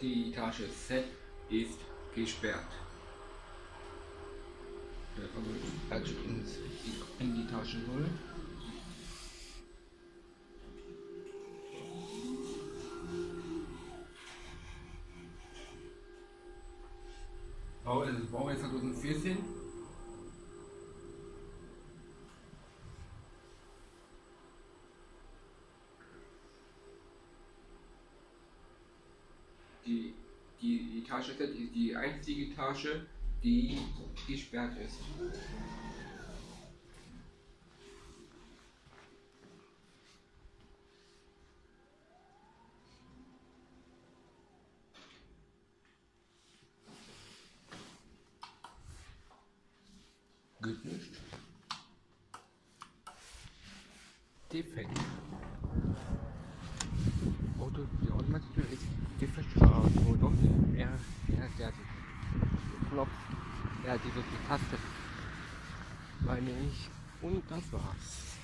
Etage Z ist gesperrt. Also in die Tasche soll. Bau, also Baujahr 2014. Die, die Etage ist die einzige Etage, die gesperrt ist. Geht nicht. Defekt. Die Automatik ist defekt. Oh, doch, er, er, der den Knopf, er diese die Taste, meine ich. Und das war's.